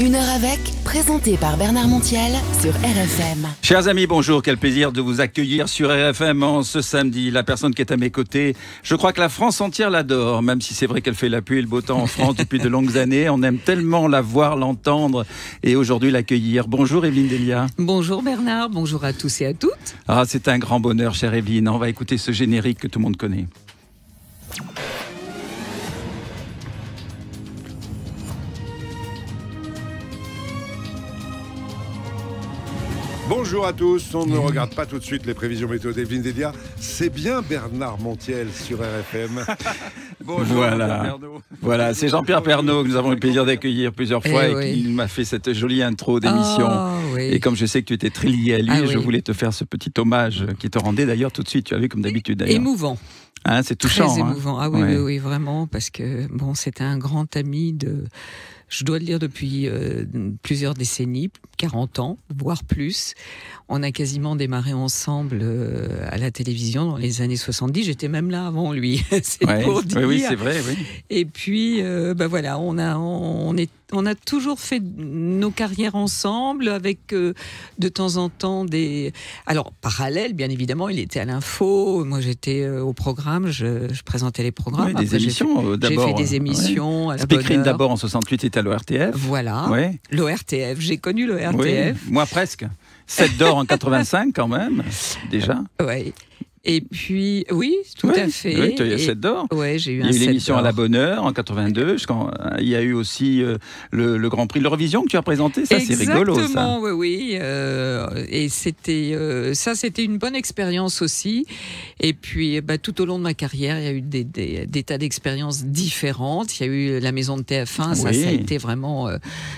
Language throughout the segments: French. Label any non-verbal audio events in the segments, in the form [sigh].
Une heure avec, présenté par Bernard Montiel sur RFM. Chers amis, bonjour. Quel plaisir de vous accueillir sur RFM en ce samedi. La personne qui est à mes côtés, je crois que la France entière l'adore, même si c'est vrai qu'elle fait la pluie et le beau temps en France depuis de longues [laughs] années. On aime tellement la voir, l'entendre et aujourd'hui l'accueillir. Bonjour Evelyne Delia. Bonjour Bernard, bonjour à tous et à toutes. Ah, c'est un grand bonheur, chère Evelyne. On va écouter ce générique que tout le monde connaît. Bonjour à tous, on ne regarde pas tout de suite les prévisions météo d'Evelyne Delia. C'est bien Bernard Montiel sur RFM. [laughs] Bonjour, voilà, voilà c'est Jean-Pierre Pernaud que nous avons eu le plaisir d'accueillir plusieurs fois Eh et, oui. qui m'a fait cette jolie intro d'émission. Oui. Et comme je sais que tu étais très lié à lui, Ah, je oui. voulais te faire ce petit hommage qui te rendait d'ailleurs tout de suite. Tu as vu comme d'habitude d'ailleurs. Émouvant, Hein, c'est touchant. très hein. émouvant. Ah oui, Ouais. oui, oui, vraiment, parce que bon, c'était un grand ami de, je dois le dire depuis euh, plusieurs décennies, 40 ans, voire plus. On a quasiment démarré ensemble euh, à la télévision dans les années 70. J'étais même là avant lui. [laughs] c'est Ouais. pour dire. Oui, oui, c'est vrai. Oui. Et puis, euh, bah voilà, on a, on, est, on a toujours fait nos carrières ensemble, avec euh, de temps en temps des. Alors, parallèle, bien évidemment, il était à l'info, moi j'étais euh, au programme, je, je présentais les programmes. Oui, des Après, émissions euh, fait- J'ai d'abord. fait des émissions ouais. Speakerine d'abord en 68, c'était à l'ORTF. Voilà, Ouais. l'ORTF. J'ai connu Oui, l'ORTF. moi presque. 7 d'or en 85 quand même, déjà. Ouais. Et puis, oui, tout à fait. Oui, tu as eu Et- 7 d'or. Ouais, j'ai eu Il y un a eu l'émission à la bonne heure en 82. jusqu'en- euh, Il y a eu aussi euh, le, le Grand Prix de l'Eurovision que tu as présenté. Ça, c'est rigolo. Exactement, oui, oui. euh, et c'était euh, ça, c'était une bonne expérience aussi. Et puis, bah, tout au long de ma carrière, il y a eu des, des- des tas d'expériences différentes. Il y a eu la maison de TF1. Ça, Oui. ça a été vraiment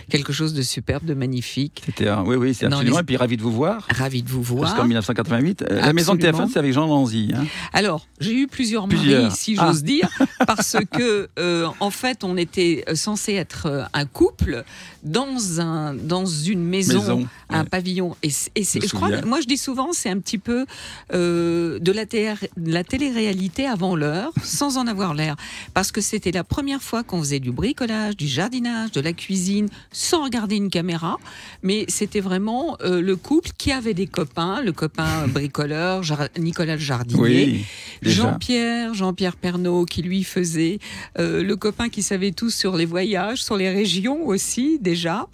quelque chose de superbe, de magnifique. Un- Oui, oui, c'est absolument. les- Et puis ravi de vous voir. Ravi de vous Parce voir. qu'en 1988, euh, la maison de Absolument. TF1, c'est avec Jean Hein. Alors, j'ai eu plusieurs, Plusieurs. maris, si Ah. j'ose dire, [laughs] parce que euh, en fait, on était censé être euh, un couple dans un dans une maison, Maison, un ouais. pavillon. Et, et c'est- Je je crois, moi, je dis souvent, c'est un petit peu euh, de la, la télé-réalité avant l'heure, sans en avoir l'air, parce que c'était la première fois qu'on faisait du bricolage, du jardinage, de la cuisine, sans regarder une caméra. Mais c'était vraiment euh, le couple qui avait des copains, le copain bricoleur, Jar- Nicolas jardinier. Oui. Jean-Pierre, Jean-Pierre Pernaud, qui lui faisait euh, le copain qui savait tout sur les voyages, sur les régions aussi déjà.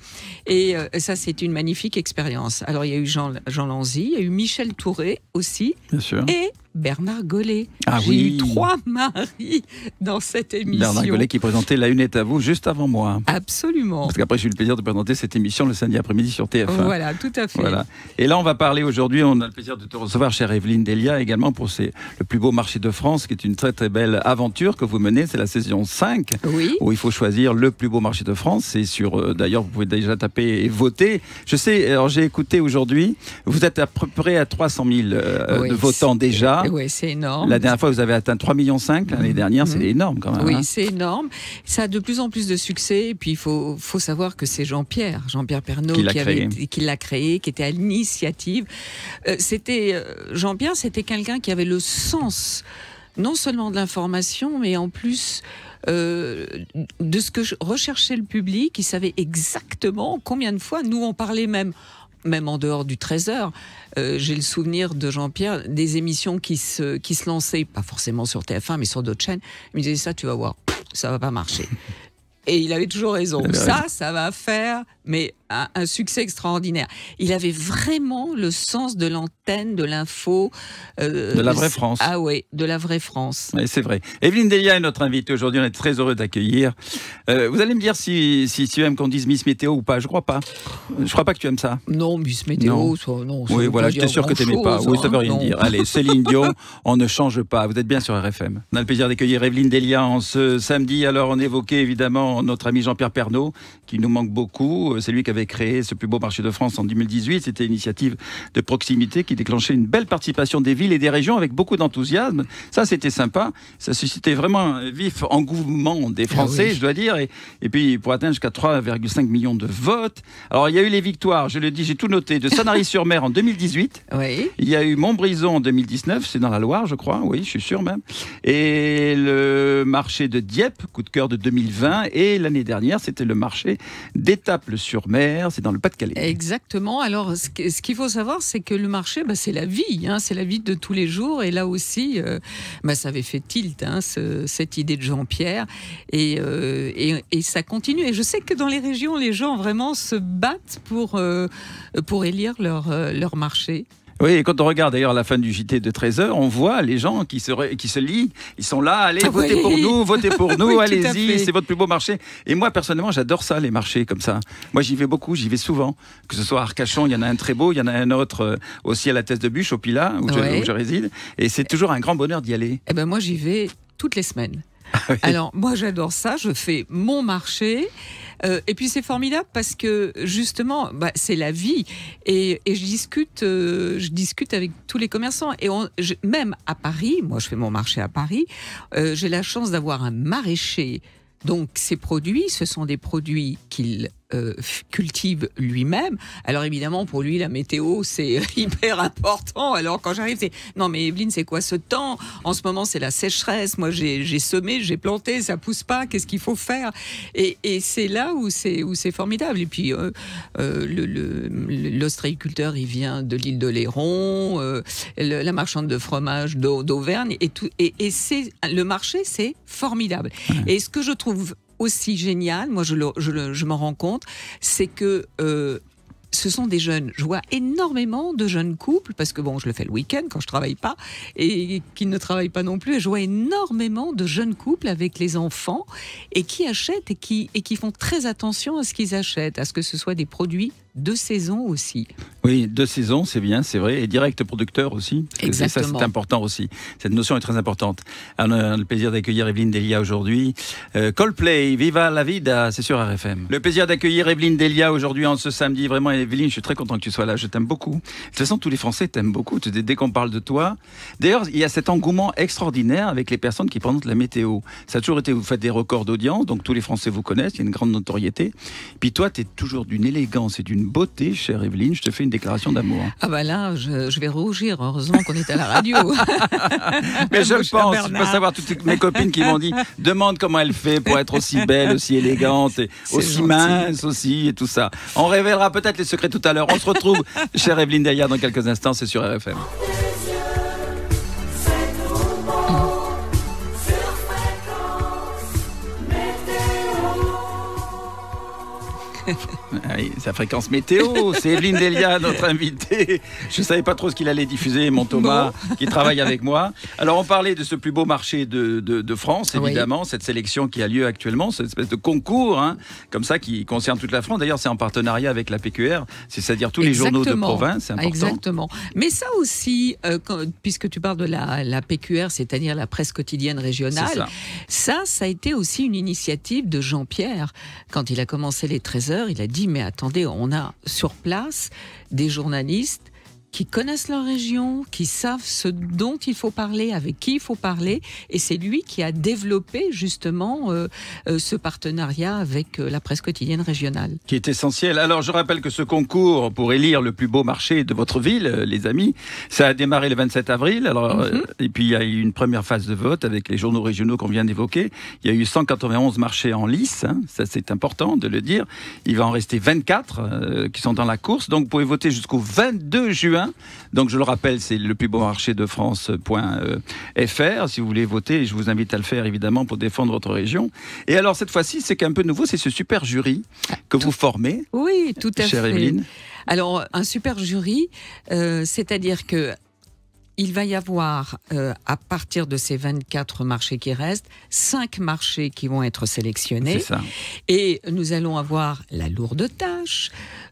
Et euh, ça, c'est une magnifique expérience. Alors, il y a eu Jean, Jean Lanzy, il y a eu Michel Touré aussi, Bien sûr. et Bernard Gollet. Ah J'ai oui. eu trois maris dans cette émission. Bernard Gollet qui présentait La Une est à vous juste avant moi. Absolument. Parce qu'après, j'ai eu le plaisir de présenter cette émission le samedi après-midi sur TF1. Voilà, tout à fait. Voilà. Et là, on va parler aujourd'hui, on a le plaisir de te recevoir, chère Evelyne Delia, également pour le plus beau marché de France, qui est une très très belle aventure que vous menez. C'est la saison 5, Oui. où il faut choisir le plus beau marché de France. C'est sur, euh, d'ailleurs, vous pouvez déjà taper et voter. Je sais, alors j'ai écouté aujourd'hui, vous êtes à peu près à 300 000 euh, Oui, votants déjà. Oui, c'est énorme. La dernière fois, vous avez atteint 3,5 millions l'année dernière, c'est Mhm. énorme quand même. Oui, hein. c'est énorme. Ça a de plus en plus de succès. Et puis, il faut, faut savoir que c'est Jean-Pierre, Jean-Pierre Pernaud, Qui l'a créé. qui l'a créé, qui était à l'initiative. Euh, c'était euh, Jean-Pierre, c'était quelqu'un qui avait le sens non seulement de l'information, mais en plus euh, de ce que recherchait le public. Il savait exactement combien de fois nous on parlait même. Même en dehors du 13h, euh, j'ai le souvenir de Jean-Pierre, des émissions qui se, qui se lançaient, pas forcément sur TF1, mais sur d'autres chaînes. Il me disait ça, tu vas voir, ça va pas marcher. [laughs] Et il avait toujours raison. Ça, ça va faire, mais un, un succès extraordinaire. Il avait vraiment le sens de l'antenne, de l'info. euh, De la vraie France. Ah oui, de la vraie France. Oui, c'est vrai. Evelyne Delia est notre invitée aujourd'hui. On est très heureux d'accueillir. Euh, vous allez me dire si, si tu aimes qu'on dise Miss Météo ou pas. Je crois pas. Je crois pas que tu aimes ça. Non, Miss Météo, Non. ça, non. ça Oui, voilà, j'étais sûr que tu n'aimais pas. Oui, ça veut hein, rien non. dire. Allez, Céline Dion, on ne change pas. Vous êtes bien sur RFM. On a le plaisir d'accueillir Evelyne Delia en ce samedi. Alors, on évoquait évidemment notre ami Jean-Pierre Pernaud, qui nous manque beaucoup. C'est lui qui avait créé ce plus beau marché de France en 2018. C'était une initiative de proximité qui déclenchait une belle participation des villes et des régions avec beaucoup d'enthousiasme. Ça, c'était sympa. Ça suscitait vraiment un vif engouement des Français, oui. je dois dire. Et, et puis, pour atteindre jusqu'à 3,5 millions de votes. Alors, il y a eu les victoires, je le dis, j'ai tout noté, de Sanary-sur-Mer en 2018. [laughs] Oui. Il y a eu Montbrison en 2019, c'est dans la Loire, je crois, oui, je suis sûr même. Et le marché de Dieppe, coup de cœur de 2020. Et l'année dernière, c'était le marché d'Étaples-sur-Mer, c'est dans le Pas-de-Calais. Exactement. Alors, ce qu'il faut savoir, c'est que le marché, bah, c'est la vie, hein, c'est la vie de tous les jours. Et là aussi, euh, bah, ça avait fait tilt, hein, ce- cette idée de Jean-Pierre. Et, euh, et, et ça continue. Et je sais que dans les régions, les gens vraiment se battent pour, euh, pour élire leur, leur marché. Oui, et quand on regarde d'ailleurs la fin du JT de 13h, on voit les gens qui se, qui se lient, ils sont là, allez, Ah votez oui. pour nous, votez pour [laughs] nous, Oui, allez-y, c'est votre plus beau marché. Et moi, personnellement, j'adore ça, les marchés comme ça. Moi, j'y vais beaucoup, j'y vais souvent. Que ce soit à Arcachon, il y en a un très beau, il y en a un autre euh, aussi à la Thèse de Bûche, au Pilat, où, je, où je réside. Et c'est toujours un grand bonheur d'y aller. Eh ben moi, j'y vais toutes les semaines. Oui. Alors, moi, j'adore ça. Je fais mon marché. Euh, et puis, c'est formidable parce que, justement, bah, c'est la vie. Et, et je, discute, euh, je discute avec tous les commerçants. Et on, même à Paris, moi, je fais mon marché à Paris, euh, j'ai la chance d'avoir un maraîcher. Donc, ces produits, ce sont des produits qu'il euh, cultive lui-même. Alors, évidemment, pour lui, la météo, [laughs] c'est hyper important. Alors, quand j'arrive, c'est non, mais Evelyne, c'est quoi ce temps? En ce moment, c'est la sécheresse. Moi, j'ai semé, j'ai planté, ça pousse pas. Qu'est-ce qu'il faut faire? Et, et c'est là où c'est où c'est formidable. Et puis, euh, euh, l'ostréiculteur, il vient de l'île de Léron, euh, le- la marchande de fromage d'Au- d'Auvergne, et tout. Et, et c'est le marché, c'est formidable. Et ce que je trouve aussi génial, moi je, je, je m'en rends compte, c'est que euh, ce sont des jeunes. Je vois énormément de jeunes couples, parce que bon, je le fais le week-end quand je travaille pas, et qui ne travaillent pas non plus. Et je vois énormément de jeunes couples avec les enfants, et qui achètent et qui, et qui font très attention à ce qu'ils achètent, à ce que ce soit des produits de saison aussi. Oui, deux saisons, c'est bien, c'est vrai, et direct producteur aussi. que Ça, Exactement. c'est important aussi. Cette notion est très importante. On a le plaisir d'accueillir Evelyne Delia aujourd'hui. Euh, Coldplay, Viva la vida, c'est sur RFM. Le plaisir d'accueillir Evelyne Delia aujourd'hui en ce samedi. Vraiment, Evelyne, je suis très content que tu sois là. Je t'aime beaucoup. De toute façon, tous les Français t'aiment beaucoup. Dès qu'on parle de toi. D'ailleurs, il y a cet engouement extraordinaire avec les personnes qui présentent la météo. Ça a toujours été, vous faites des records d'audience, donc tous les Français vous connaissent. Il y a une grande notoriété. Puis toi, tu es toujours d'une élégance et d'une beauté, chère Evelyne. Je te fais une déclaration d'amour. Ah bah là, je, je vais rougir. Heureusement qu'on est à la radio. [laughs] Mais je le pense, tu peux savoir toutes mes copines qui m'ont dit demande comment elle fait pour être aussi belle, aussi élégante, et aussi gentil. mince aussi et tout ça. On révélera peut-être les secrets tout à l'heure. On se retrouve, [laughs] chère Evelyne Delia, dans quelques instants, c'est sur RFM. [laughs] oui, sa fréquence météo, c'est Evelyne Delia, notre invitée. Je ne savais pas trop ce qu'il allait diffuser, mon Thomas, qui travaille avec moi. Alors, on parlait de ce plus beau marché de, de- de France, Oui. évidemment, cette sélection qui a lieu actuellement, cette espèce de concours, hein, comme ça, qui concerne toute la France. D'ailleurs, c'est en partenariat avec la PQR, c'est-à-dire tous les journaux de province, c'est important. Exactement. Mais ça aussi, euh, quand- puisque tu parles de la, la PQR, c'est-à-dire la presse quotidienne régionale, ça. ça, ça a été aussi une initiative de Jean-Pierre. Quand il a commencé les 13 heures, il a dit, mais attendez, on a sur place des journalistes qui connaissent leur région, qui savent ce dont il faut parler, avec qui il faut parler. Et c'est lui qui a développé justement euh, euh, ce partenariat avec euh, la presse quotidienne régionale. qui est essentiel. Alors, je rappelle que ce concours pour élire le plus beau marché de votre ville, les amis, ça a démarré le 27 avril. Alors, Mhm. et puis il y a eu une première phase de vote avec les journaux régionaux qu'on vient d'évoquer. Il y a eu 191 marchés en lice. hein. Ça, c'est important de le dire. Il va en rester 24 euh, qui sont dans la course. Donc, vous pouvez voter jusqu'au 22 juin. Donc, je le rappelle, c'est le plus beau marché de France.fr. Si vous voulez voter, je vous invite à le faire évidemment pour défendre votre région. Et alors, cette fois-ci, c'est qu'un peu nouveau, c'est ce super jury que vous formez, Oui, tout à chère fait. Evelyne. Alors, un super jury, euh, c'est-à-dire que il va y avoir, euh, à partir de ces 24 marchés qui restent, 5 marchés qui vont être C'est sélectionnés. ça. Et nous allons avoir la lourde tâche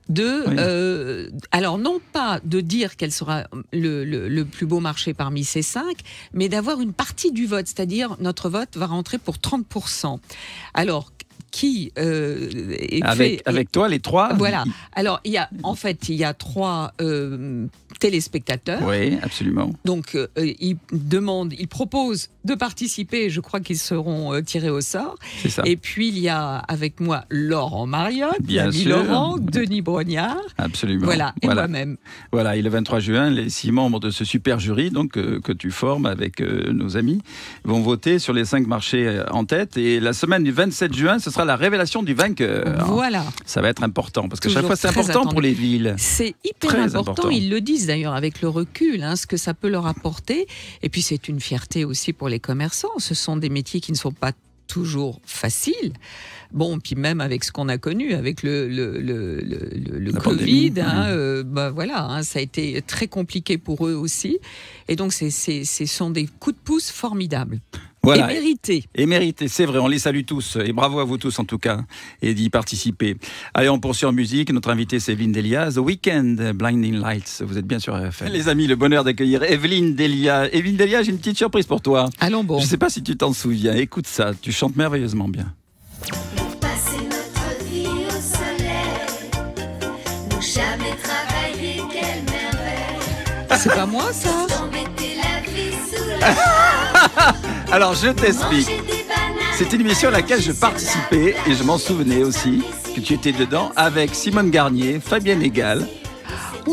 de, Oui. euh, alors non pas de dire quel sera le, le- le plus beau marché parmi ces cinq, mais d'avoir une partie du vote, c'est-à-dire notre vote va rentrer pour 30%. Alors, qui euh, est Avec, fait- avec toi, les trois Voilà. Alors, il y a, en fait, il y a trois euh, téléspectateurs. Oui, absolument. Donc, euh, ils demandent, ils proposent de participer. Je crois qu'ils seront euh, tirés au sort. C'est ça. Et puis, il y a avec moi Laurent Mariotte, Bien sûr. Laurent, Denis Brognard. Absolument. Voilà, et voilà. moi-même. Voilà, et le 23 juin, les six membres de ce super jury donc, euh, que tu formes avec euh, nos amis vont voter sur les cinq marchés euh, en tête. Et la semaine du 27 juin, ce sera la révélation du vainqueur. Voilà. Ça va être important, parce que chaque fois, c'est important attendu. pour les villes. C'est hyper important. Ils le disent d'ailleurs avec le recul, hein, ce que ça peut leur apporter. Et puis c'est une fierté aussi pour les commerçants. Ce sont des métiers qui ne sont pas toujours faciles. Bon, puis même avec ce qu'on a connu, avec le, Covid, hein, euh, bah voilà, hein, ça a été très compliqué pour eux aussi. Et donc, ce sont des coups de pouce formidables. Voilà. Et mérités. Et mérité, c'est vrai, on les salue tous, et bravo à vous tous en tout cas, et d'y participer. Allez, on poursuit en musique, notre invité c'est Evelyne Delia, The Weekend, Blinding Lights, vous êtes bien sur RFM. Les amis, le bonheur d'accueillir Evelyne Delia. Evelyne Delia, j'ai une petite surprise pour toi. Allons bon. Je ne sais pas si tu t'en souviens, écoute ça, tu chantes merveilleusement bien. Passer notre vie au soleil, ne jamais travailler, quelle merveille. C'est pas moi, ça [laughs] Alors je t'explique. C'est une émission à laquelle je participais et je m'en souvenais aussi que tu étais dedans avec Simone Garnier, Fabienne Egal,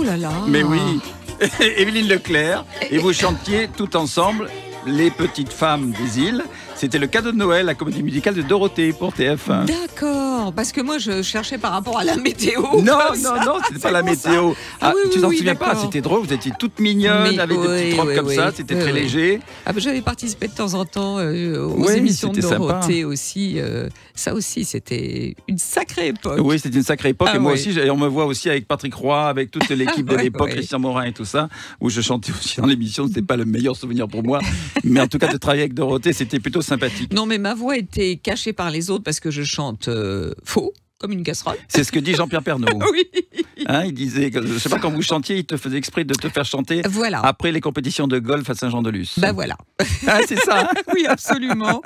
là là. mais oui, [laughs] Evelyne Leclerc, et vous chantiez tout ensemble Les Petites Femmes des Îles. C'était le cadeau de Noël, la comédie musicale de Dorothée pour TF1. D'accord, parce que moi je cherchais par rapport à la météo. Non, [laughs] ça. non, non, c'était pas la météo. Ah oui, tu t'en oui, souviens pas. C'était drôle, vous étiez toute mignonne avec des petites robes comme ça, c'était très léger. Ah ben, J'avais participé de temps en temps euh, aux émissions de c'était sympa. Dorothée aussi. euh, ça aussi, c'était une sacrée époque. Oui, c'était une sacrée époque. Ah et moi oui. aussi, on me voit aussi avec Patrick Roy, avec toute [laughs] l'équipe de Ouais, l'époque, ouais. Christian Morin et tout ça, où je chantais aussi dans l'émission. C'était pas le meilleur souvenir pour moi. Mais en tout cas, de travailler avec Dorothée, c'était plutôt sympathique. Non, mais ma voix était cachée par les autres parce que je chante euh, faux, comme une casserole. C'est ce que dit Jean-Pierre Pernaut. [laughs] Oui. Hein, il disait, je sais pas, quand vous chantiez, il te faisait exprès de te faire chanter Voilà. après les compétitions de golf à Saint-Jean-de-Luz. Bah voilà. [laughs] Ah, c'est ça. [laughs] oui, absolument.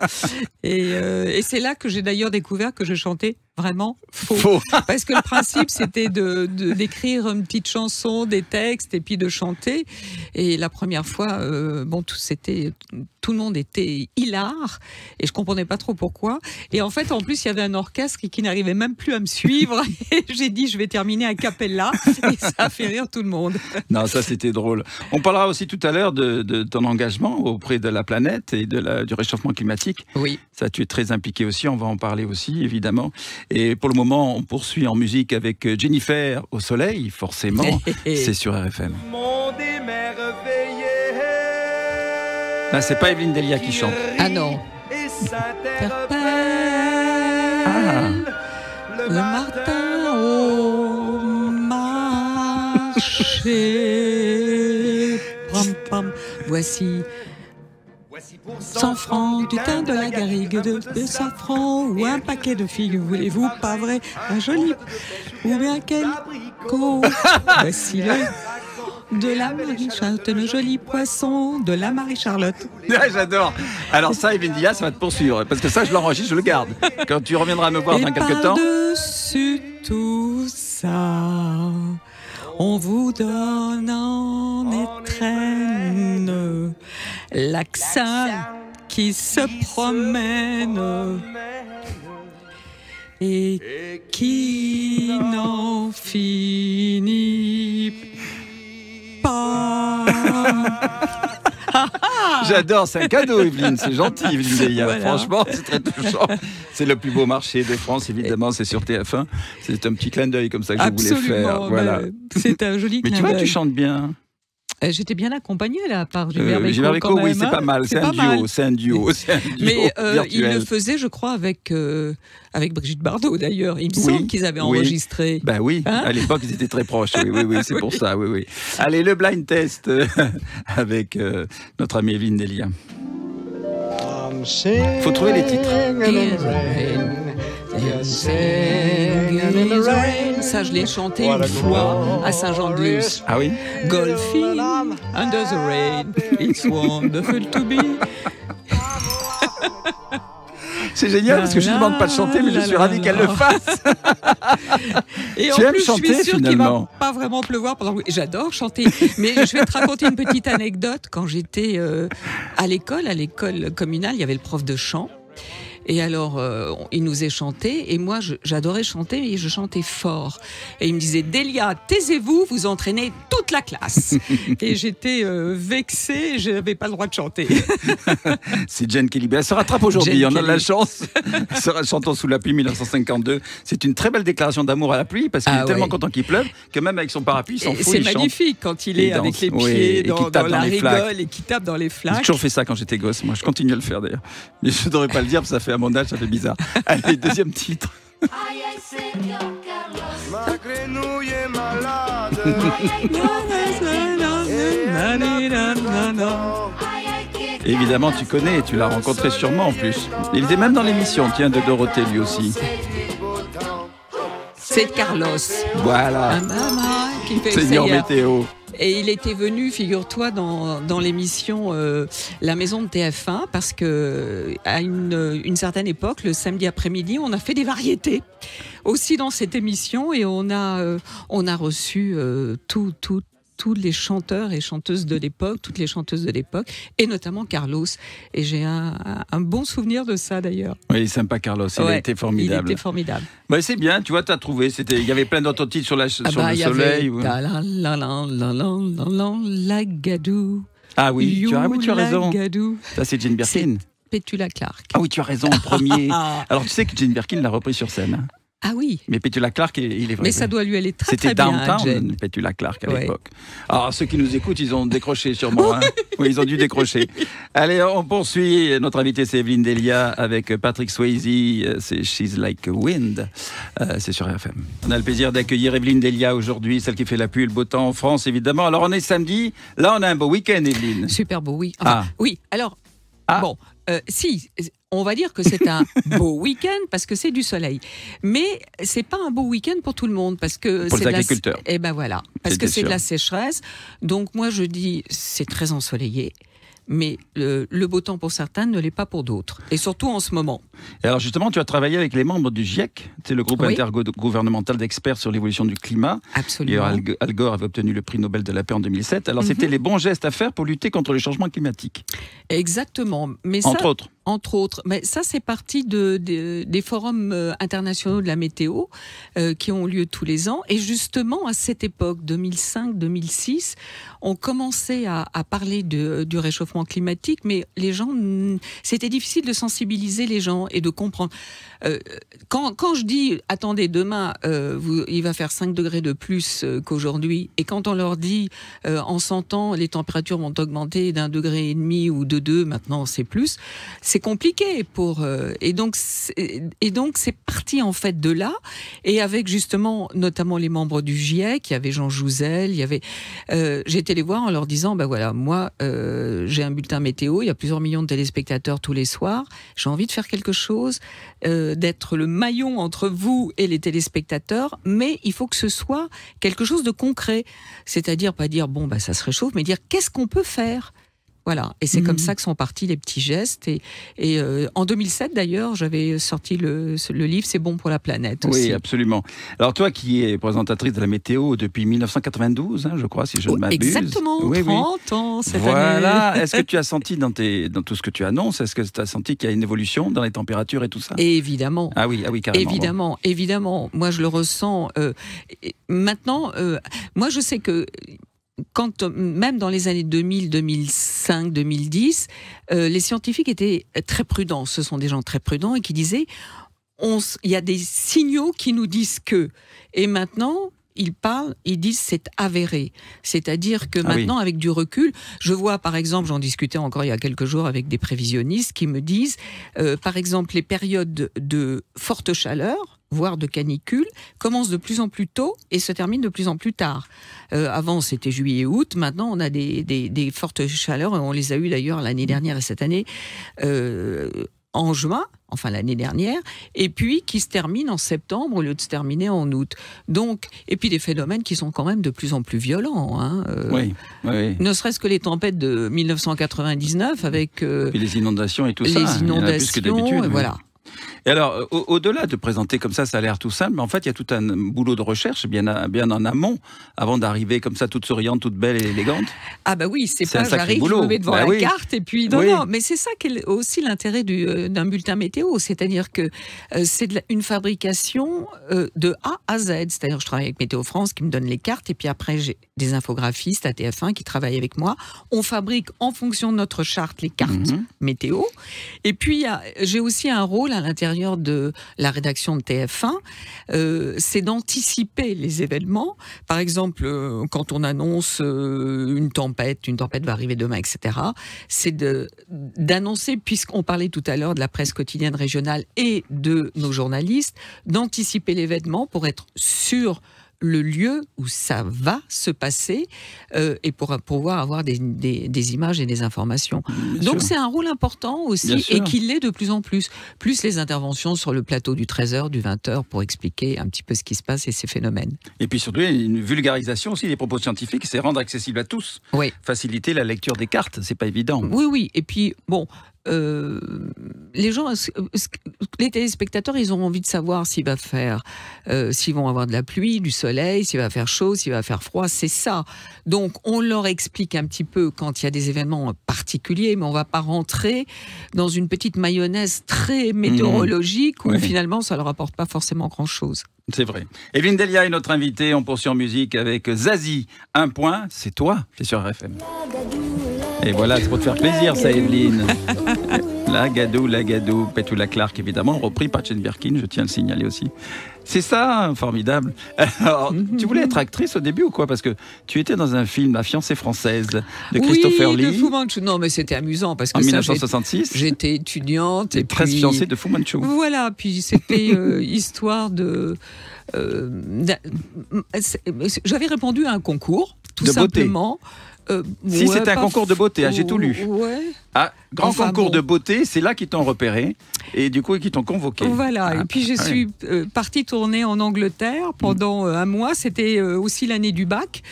Et, euh, et c'est là que j'ai d'ailleurs découvert que je chantais vraiment faux. Faux. [laughs] Parce que le principe, c'était de, d'écrire une petite chanson, des textes, et puis de chanter. Et la première fois, euh, bon, tout, c'était, tout le monde était hilar, et je comprenais pas trop pourquoi. Et en fait, en plus, il y avait un orchestre qui, qui n'arrivait même plus à me suivre. [laughs] Et j'ai dit, je vais terminer à cappella, et ça a fait rire tout le monde. Non, ça c'était drôle. On parlera aussi tout à l'heure de, de ton engagement auprès de la planète et de la, du réchauffement climatique. Oui. Ça, tu es très impliqué aussi, on va en parler aussi, évidemment. Et pour le moment, on poursuit en musique avec Jennifer au soleil, forcément. [laughs] C'est sur RFM. monde émerveillé. Là, c'est pas Evelyne Delia qui chante. Ah non. Ah. Le matin au marché. [laughs] Pam, pam. Voici 100 francs, du thym, de la garrigue, de, de safran ou un paquet de figues. Voulez-vous pas vrai Un joli ou bien quel co Voici le de la Marie-Charlotte, le joli poisson de la Marie-Charlotte. [laughs] Ah, J'adore. Alors ça, Evelyne Delia, ça va te poursuivre. Parce que ça, je l'enregistre, je le garde. Quand tu reviendras me voir Et dans quelques temps. par-dessus tout ça, on vous donne en étrenne l'accent qui se promène et qui n'en finit pas. [laughs] J'adore, c'est un cadeau, Evelyne. C'est gentil, Evelyne Delia. Voilà. Franchement, c'est très touchant. C'est le plus beau marché de France, évidemment. C'est sur TF1. C'est un petit clin d'œil comme ça que je voulais faire. Absolument. Voilà. C'est un joli Mais tu clin vois, tu d'œil. chantes bien. Euh, J'étais bien accompagnée là par Euh, Gilbert Bécaud, Gilbert Bécaud, quand oui, c'est hein. pas mal. C'est un pas mal. duo. C'est un duo. C'est un duo Mais euh, il le faisait, je crois, avec, euh, avec Brigitte Bardot d'ailleurs. Il me Oui, semble qu'ils avaient oui. enregistré. Ben oui, Hein à l'époque ils étaient très proches. Oui, oui, oui, c'est pour [laughs] ça. Oui, oui. Allez, le blind test [laughs] avec euh, notre ami Evelyne Delia. Faut trouver les titres. Ça, je l'ai chanté une fois à Saint-Jean-de-Luz. Ah oui Golfing under the rain, it's wonderful to be. [laughs] C'est génial parce que je ne demande pas de chanter, mais je suis ravi qu'elle le fasse. [laughs] Et Tu en plus, chanter, je suis sûre qu'il finalement va pas vraiment pleuvoir pendant. J'adore chanter, mais je vais te raconter une petite anecdote. Quand j'étais euh, à l'école, à l'école communale, il y avait le prof de chant. Et alors, euh, il nous est chanté, et moi, j'adorais chanter, et je chantais fort. Et il me disait, Delia, taisez-vous, vous entraînez toute la classe. [laughs] et j'étais euh, vexée, je n'avais pas le droit de chanter. [laughs] C'est Jane Kelly. Elle se rattrape aujourd'hui, on a de la chance. Chantant sous la pluie 1952. C'est une très belle déclaration d'amour à la pluie parce qu'il Ah est tellement content qu'il pleuve que même avec son parapluie, il s'en fout. C'est chante. magnifique quand il est avec les pieds dans, dans dans la rigole et qui tape dans les J'ai flaques. toujours fait ça quand j'étais gosse. Moi, je continue à le faire d'ailleurs. Mais je ne devrais pas le dire, parce que ça fait à mon âge, ça fait bizarre. [laughs] Allez, deuxième titre. [laughs] Évidemment, tu connais, tu l'as rencontré sûrement en plus. Il était même dans l'émission, tiens, de Dorothée lui aussi. C'est Carlos. Voilà, Un fait Seigneur. Météo. Et il était venu, figure-toi, dans, dans l'émission euh, La Maison de TF1 parce que à une, une certaine époque, le samedi après-midi, on a fait des variétés aussi dans cette émission et on a euh, on a reçu euh, tout tout tous les chanteurs et chanteuses de l'époque, toutes les chanteuses de l'époque, et notamment Carlos. Et j'ai un, bon souvenir de ça d'ailleurs. Oui, sympa Carlos, il ouais, a été formidable. Il était formidable. Bah, c'est bien, tu vois, tu as trouvé. Il y avait plein d'autres titres sur, la, ah bah, le soleil. La, gadou. Ah oui, tu as, oui, tu as raison. Ça, c'est Jane Birkin. Pétula Clark. Ah oui, tu as raison, en premier. [laughs] Alors tu sais que Jane Birkin l'a repris sur scène. Hein hein. ah oui, Mais Petula Clark, il est vrai. mais ça doit lui aller très C'était très bien. à Downtown, Jane. Petula Clark à Ouais. l'époque. Alors, ceux qui nous écoutent, ils ont décroché sûrement. hein. [laughs] Oui, ils ont dû décrocher. Allez, on poursuit. Notre invité, c'est Evelyne Delia avec Patrick Swayze. Euh, C'est She's Like a Wind. Euh, c'est sur RFM. On a le plaisir d'accueillir Evelyne Delia aujourd'hui, celle qui fait la pluie et le beau temps en France, évidemment. Alors, on est samedi. Là, on a un beau week-end, Evelyne. Super beau, oui. Enfin, Ah. Oui, alors, Ah. bon, euh, si, on va dire que c'est un [laughs] beau week-end parce que c'est du soleil. Mais c'est pas un beau week-end pour tout le monde parce que Pour c'est les de la- agriculteurs. Eh ben voilà, parce que c'est de la sécheresse. Donc moi je dis c'est très ensoleillé. Mais le, le beau temps pour certains ne l'est pas pour d'autres. Et surtout en ce moment. Et alors, justement, tu as travaillé avec les membres du GIEC, c'est le groupe Oui. intergouvernemental d'experts sur l'évolution du climat. Absolument. Al, Al Gore avait obtenu le prix Nobel de la paix en 2007. Alors, Mhm. c'était les bons gestes à faire pour lutter contre le changement climatique, Exactement. Mais ça, entre autres. Entre autres, mais ça c'est parti de, de- des forums euh, internationaux de la météo euh, qui ont lieu tous les ans. Et justement à cette époque, 2005-2006, on commençait à, parler de- du réchauffement climatique, mais les gens, c'était difficile de sensibiliser les gens et de comprendre. Euh, quand, je dis attendez demain, il va faire 5 degrés de plus qu'aujourd'hui, et quand on leur dit en 100 ans les températures vont augmenter d'un degré et demi ou de deux, maintenant c'est plus c'est compliqué pour euh, et donc c'est- et donc c'est parti en fait de là et avec justement notamment les membres du GIEC, il y avait Jean Jouzel, il y avait euh, été les voir en leur disant ben voilà moi euh, j'ai un bulletin météo, il y a plusieurs millions de téléspectateurs tous les soirs, j'ai envie de faire quelque chose, d'être le maillon entre vous et les téléspectateurs, mais il faut que ce soit quelque chose de concret, c'est-à-dire pas dire bon bah ça se réchauffe, mais dire qu'est-ce qu'on peut faire. Voilà, et c'est Mhm. comme ça que sont partis les petits gestes. Et, et euh, en 2007, d'ailleurs, j'avais sorti le, le livre C'est bon pour la planète aussi. Oui, absolument. Alors, toi qui es présentatrice de la météo depuis 1992, hein, je crois, si je ne Oh, m'abuse. Exactement, Oui, oui. 30 ans cette année. Voilà. [laughs] Est-ce que tu as senti dans, tes, dans tout ce que tu annonces, est-ce que tu as senti qu'il y a une évolution dans les températures et tout ça? Et évidemment. Ah oui, ah oui, carrément. Évidemment, évidemment. Moi, je le ressens. euh, maintenant, euh, moi, je sais que quand, euh, même dans les années 2000, 2005, 2010, euh, les scientifiques étaient très prudents. Ce sont des gens très prudents et qui disaient il y a des signaux qui nous disent que. Et maintenant, ils parlent, ils disent c'est avéré. C'est-à-dire que Ah oui. maintenant, avec du recul, je vois par exemple, j'en discutais encore il y a quelques jours avec des prévisionnistes qui me disent, euh, par exemple, les périodes de forte chaleur, voire de canicule, commencent de plus en plus tôt et se terminent de plus en plus tard. Euh, avant, c'était juillet-août. Maintenant, on a des, des- des fortes chaleurs. On les a eues d'ailleurs l'année dernière et cette année. euh, en juin, enfin l'année dernière, et puis qui se termine en septembre au lieu de se terminer en août. Donc, et puis des phénomènes qui sont quand même de plus en plus violents. hein, euh, Oui, oui. Ne serait-ce que les tempêtes de 1999 avec euh, les inondations et tout les ça. il y en a plus que inondations, d'habitude, et oui. voilà. Et alors, euh, au- au-delà de présenter comme ça, ça a l'air tout simple, mais en fait, il y a tout un boulot de recherche bien, à- bien en amont, avant d'arriver comme ça, toute souriante, toute belle et élégante. Ah bah oui, c'est pas j'arrive, je me mets devant Bah la oui. carte et puis non, Oui. non, mais c'est ça qui est aussi l'intérêt euh, d'un bulletin météo, c'est-à-dire que euh, c'est une fabrication euh, de A à Z, c'est-à-dire je travaille avec Météo France qui me donne les cartes et puis après j'ai des infographistes à TF1 qui travaillent avec moi. On fabrique en fonction de notre charte les cartes Mhm. météo et puis j'ai aussi un rôle à l'intérieur de la rédaction de TF1, euh, c'est d'anticiper les événements. Par exemple, euh, quand on annonce euh, une tempête, une tempête va arriver demain, etc., c'est d'annoncer, puisqu'on parlait tout à l'heure de la presse quotidienne régionale et de nos journalistes, d'anticiper l'événement pour être sûr le lieu où ça va se passer euh, et pour pouvoir avoir des, des- des images et des informations. Bien Donc c'est un rôle important aussi et qu'il l'est de plus en plus. Plus les interventions sur le plateau du 13h, du 20h pour expliquer un petit peu ce qui se passe et ces phénomènes. Et puis surtout, une vulgarisation aussi des propos scientifiques, c'est rendre accessible à tous. Oui. Faciliter la lecture des cartes, c'est pas évident. Oui, oui. Et puis, bon, euh, les gens, ce- les téléspectateurs, ils ont envie de savoir s'il va faire, euh, s'ils vont avoir de la pluie, du soleil, s'il va faire chaud, s'il va faire froid. C'est ça. Donc, on leur explique un petit peu quand il y a des événements particuliers, mais on va pas rentrer dans une petite mayonnaise très météorologique où Oui. finalement, ça leur apporte pas forcément grand-chose. C'est vrai. Evelyne Delia est notre invitée. On poursuit en musique avec Zazie. Un point, c'est toi, c'est sur RFM. Et voilà, c'est pour te faire plaisir, ça, Evelyne. [laughs] La gadou, la gadou, Petula Clark, évidemment, repris par Jane Birkin, je tiens à le signaler aussi. C'est ça, hein, formidable. [laughs] Alors, tu voulais être actrice au début ou quoi? Parce que tu étais dans un film, La fiancée française, de Christopher oui, de Lee, Fu Manchu. Non, mais c'était amusant parce que en ça, j'ai- 1966. j'étais étudiante et Et 13 puis... fiancés de Fu Manchu. Voilà, puis c'était [laughs] euh, histoire de. euh, J'avais répondu à un concours, tout De beauté. Euh, Si ouais, c'était un concours de beauté, ah, j'ai tout lu. Ouais. Ah, grand Enfin, concours bon. de beauté, c'est là qu'ils t'ont repéré et du coup qui t'ont convoqué. Voilà, Ah, et puis je ouais. suis euh, partie tourner en Angleterre pendant euh, un mois. C'était aussi l'année du bac.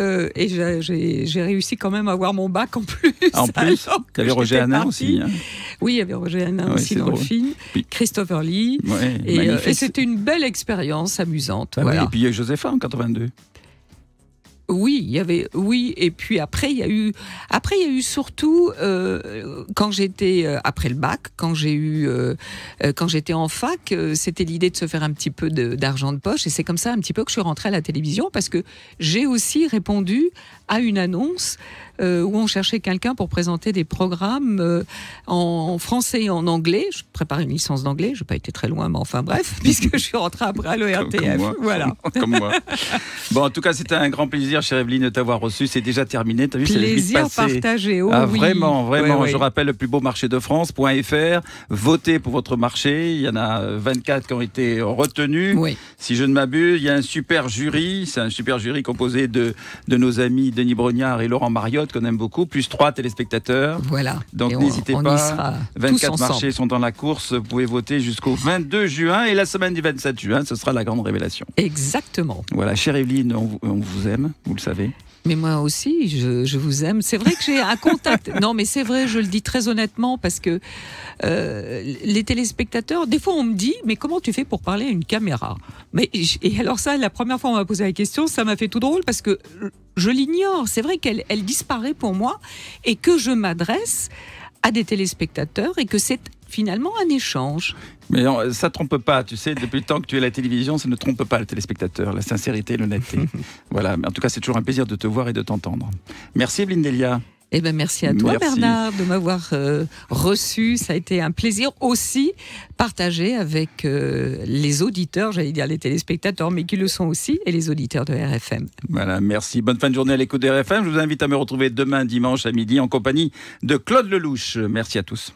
Euh, et j'ai- réussi quand même à avoir mon bac en plus. En [laughs] plus, que tu avais Roger Hanin aussi. hein. Oui, il y avait Roger Hanin Ouais, aussi dans le film. Christopher Lee. Ouais, Et, euh, c'était une belle expérience, amusante. Ah oui, et puis il y a eu Josépha en 82. Oui, il y avait oui et puis après il y a eu après il y a eu surtout euh, quand j'étais euh, après le bac quand j'ai eu euh, quand j'étais en fac c'était l'idée de se faire un petit peu de- d'argent de, poche et c'est comme ça un petit peu que je suis rentrée à la télévision parce que j'ai aussi répondu à une annonce euh, où on cherchait quelqu'un pour présenter des programmes euh, en français et en anglais. Je prépare une licence d'anglais, je n'ai pas été très loin, mais enfin bref, [laughs] puisque je suis rentrée après à l'ERTF. Voilà. [laughs] Comme moi. Bon, en tout cas, c'était un grand plaisir, chère Evelyne, de t'avoir reçu. C'est déjà terminé. T'as vu, Plaisir partagé. Oh ah, oui. vraiment, vraiment. Ouais, ouais. Je rappelle le plus beau marché de France.fr. Votez pour votre marché. Il y en a euh, 24 qui ont été retenus. Oui. Si je ne m'abuse, il y a un super jury. C'est un super jury composé de, de nos amis Denis Brognard et Laurent Qu'on aime beaucoup, plus trois téléspectateurs. Voilà. Donc n'hésitez pas. sera tous 24 ensemble. marchés sont dans la course. Vous pouvez voter jusqu'au 22 juin. Et la semaine du 27 juin, ce sera la grande révélation. Exactement. Voilà, chère Evelyne, on vous aime, vous le savez. Mais moi aussi, je, je vous aime. C'est vrai que j'ai un contact. [laughs] Non, mais c'est vrai, je le dis très honnêtement parce que euh, les téléspectateurs, des fois, on me dit, mais comment tu fais pour parler à une caméra? Mais et alors ça, la première fois on m'a posé la question, ça m'a fait tout drôle parce que je l'ignore. C'est vrai qu'elle elle disparaît pour moi et que je m'adresse à des téléspectateurs et que c'est finalement un échange. Mais non, ça trompe pas, tu sais, depuis le temps que tu es à la télévision, ça ne trompe pas le téléspectateur, la sincérité, l'honnêteté. [laughs] voilà, mais en tout cas, c'est toujours un plaisir de te voir et de t'entendre. Merci Evelyne Delia. Eh ben merci à toi Merci. Bernard de m'avoir euh, reçu. Ça a été un plaisir aussi partagé avec euh, les auditeurs, j'allais dire les téléspectateurs, mais qui le sont aussi, et les auditeurs de RFM. Voilà, merci. Bonne fin de journée à l'écoute des RFM. Je vous invite à me retrouver demain dimanche à midi en compagnie de Claude Lelouch. Merci à tous.